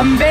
I'm bad.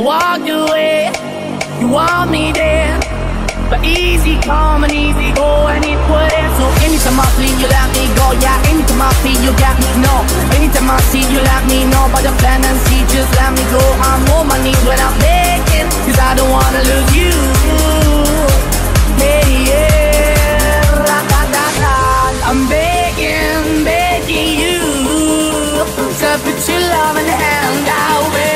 I walked away, you want me there. But easy come and easy go and it would end. So anytime I flee you let me go, yeah Anytime I feel you got me, no. Anytime I see you let me know. But the plan and see just let me go. I'm on my knees when I'm begging, 'cause I don't wanna lose you. Hey yeah, da, da, da, da. I'm begging, begging you To put your loving hand out, baby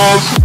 Oh.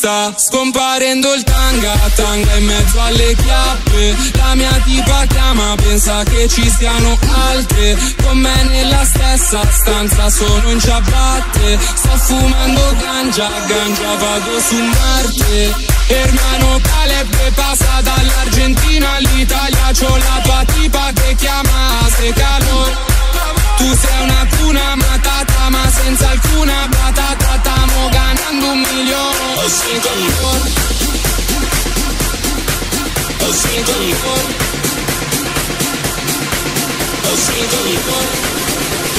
Sta scomparendo il tanga, tanga in mezzo alle chiappe. La mia tipa chiama, pensa che ci siano altre. Con me nella stessa stanza sono in ciabatte. Sto fumando ganja, ganja vado su Marte. Hermano Caleb passa dall'Argentina all'Italia. C'ho la tua tipa che chiama se calor. Tu sei una tuna matata ma senza alcuna patata Stiamo ganando un milione. O cinque milioni O cinque milioni O cinque milioni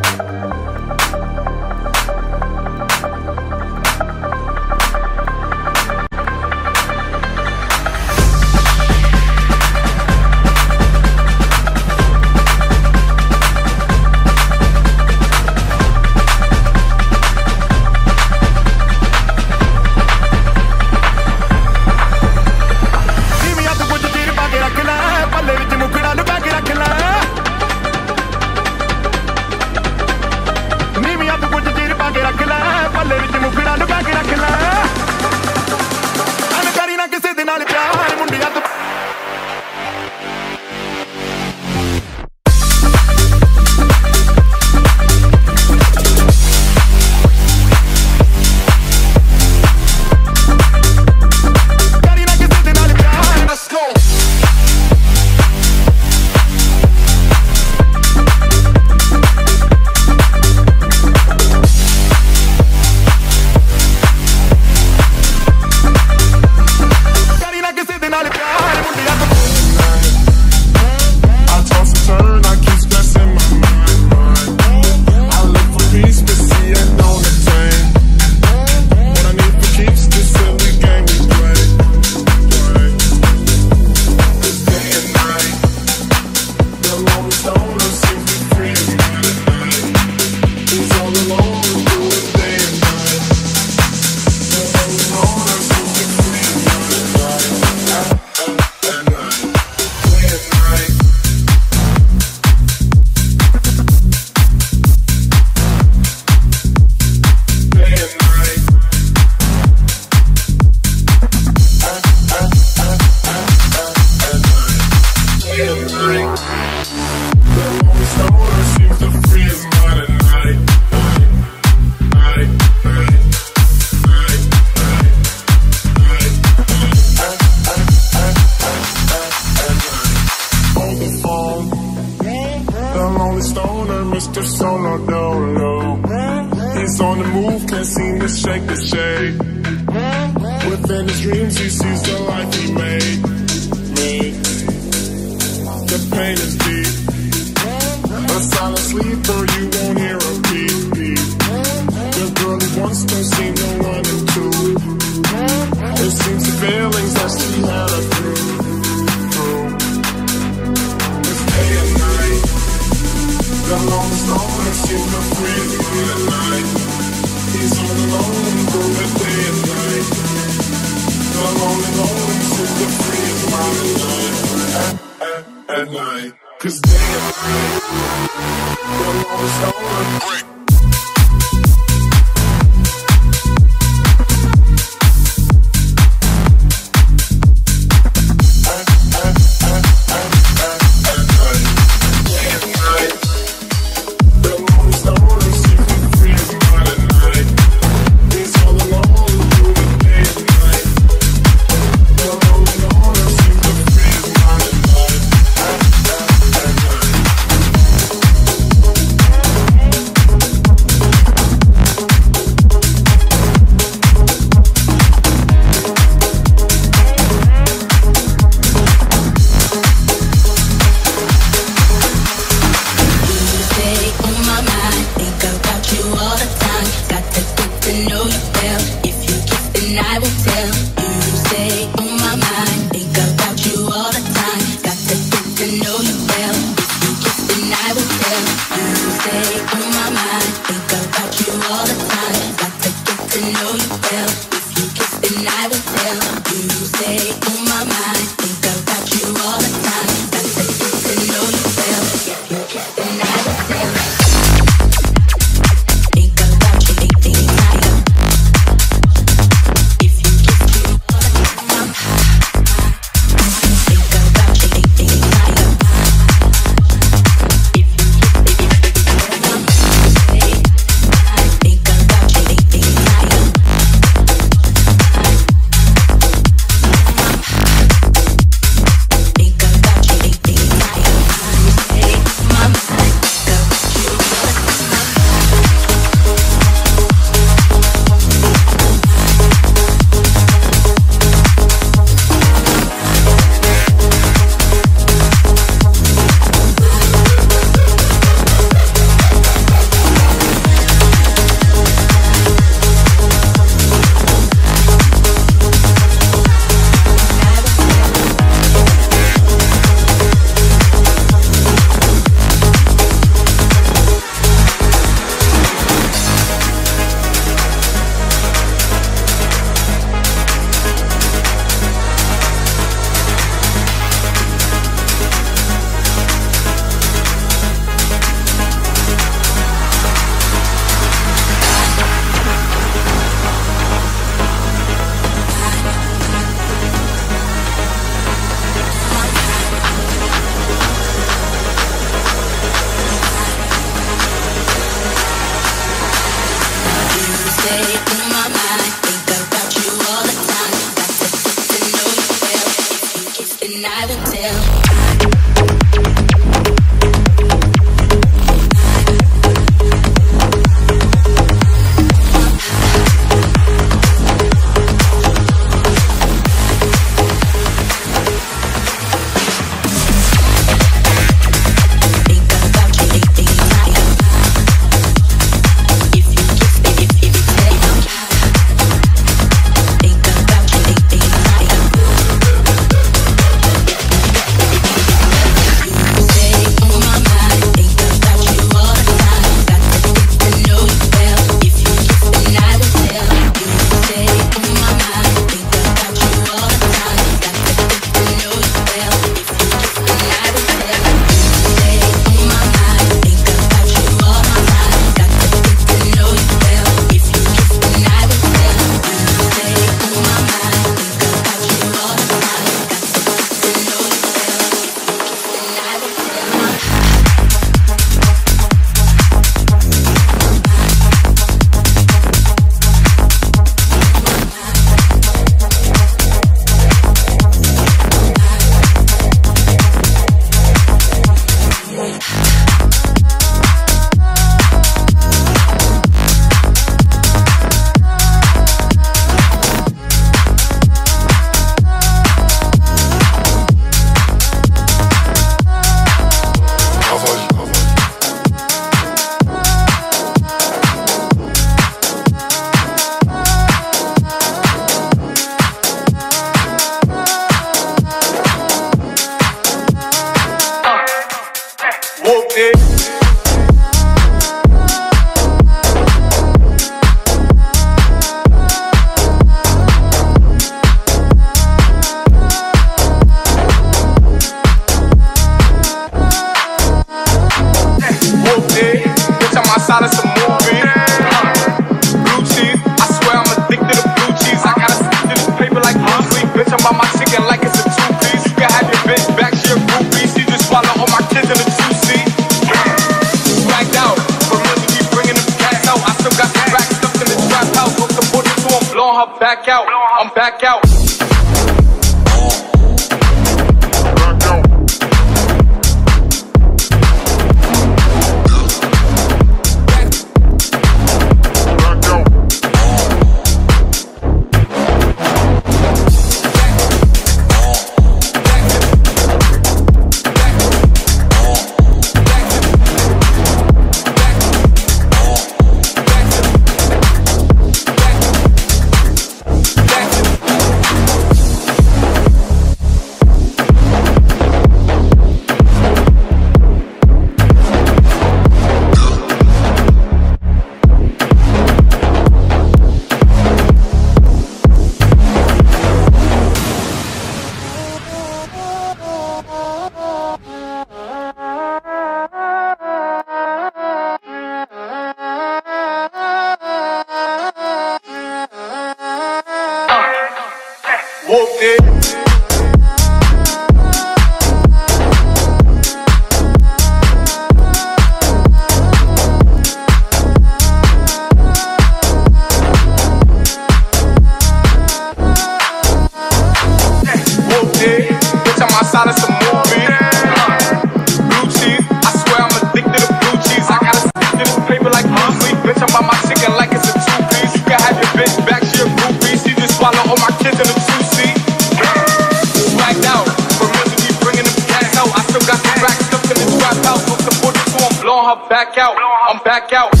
her back out. I'm back out.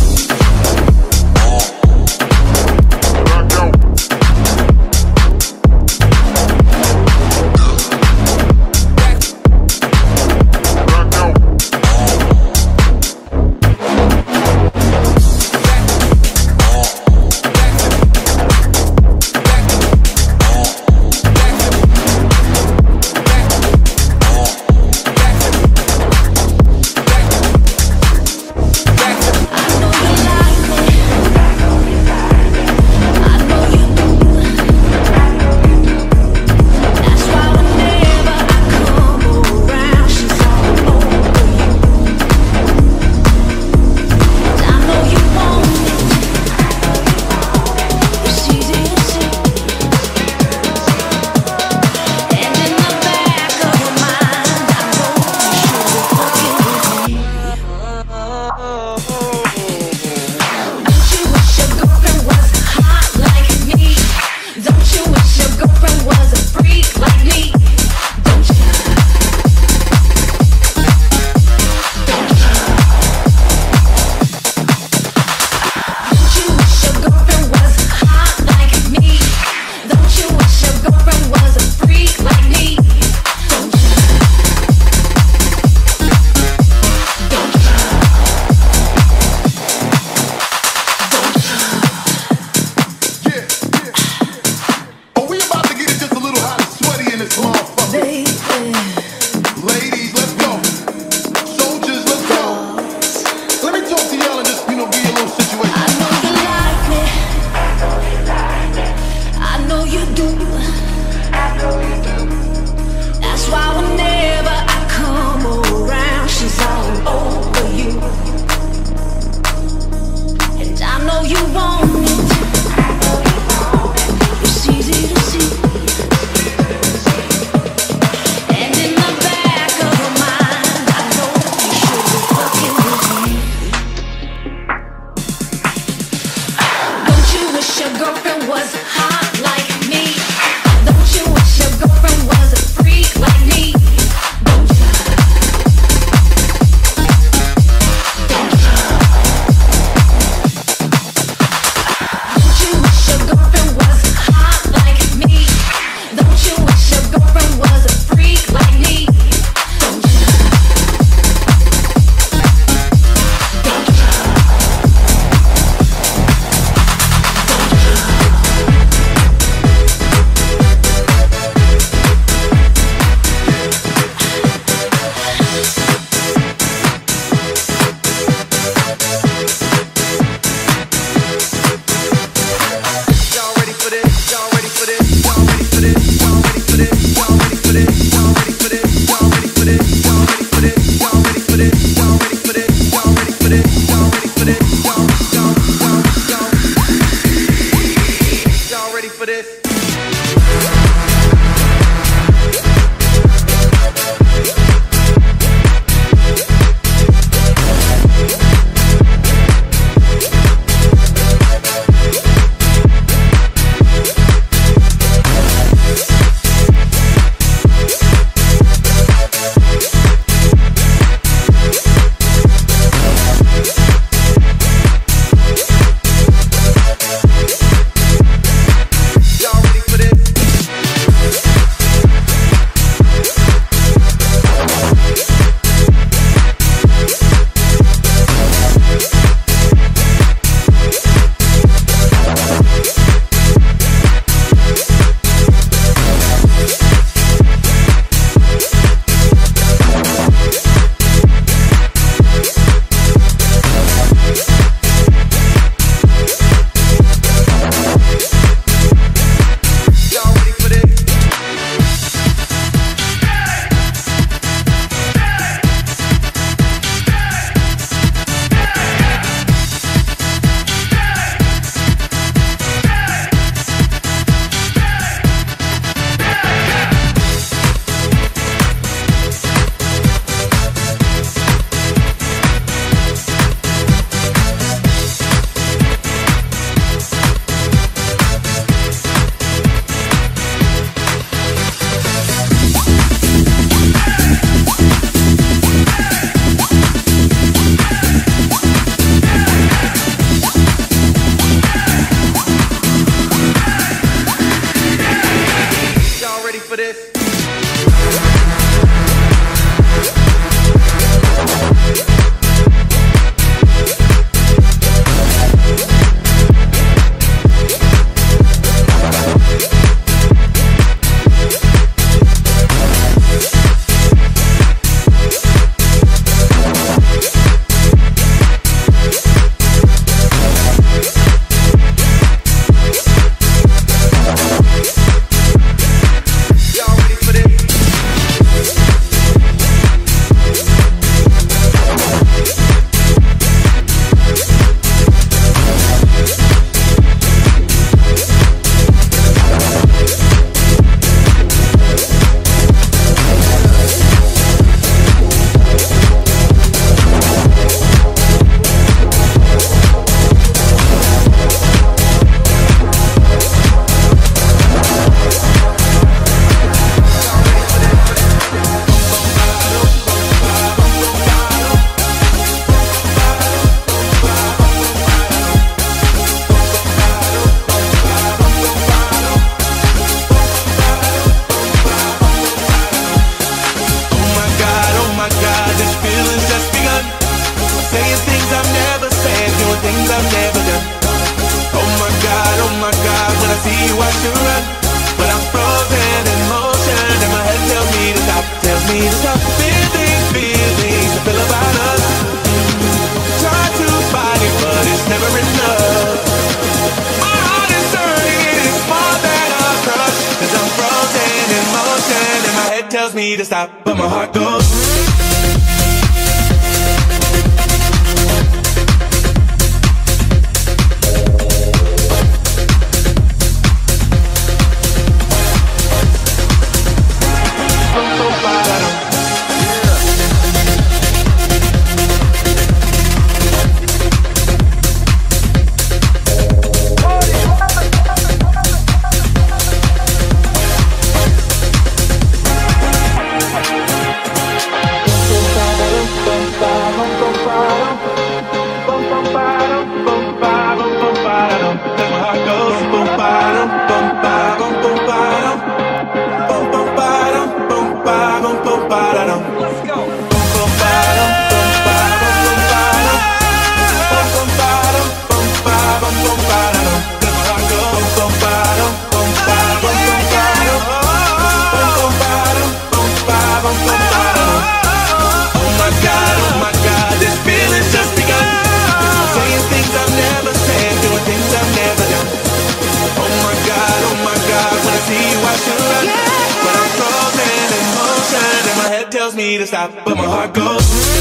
Stop, but my heart goes.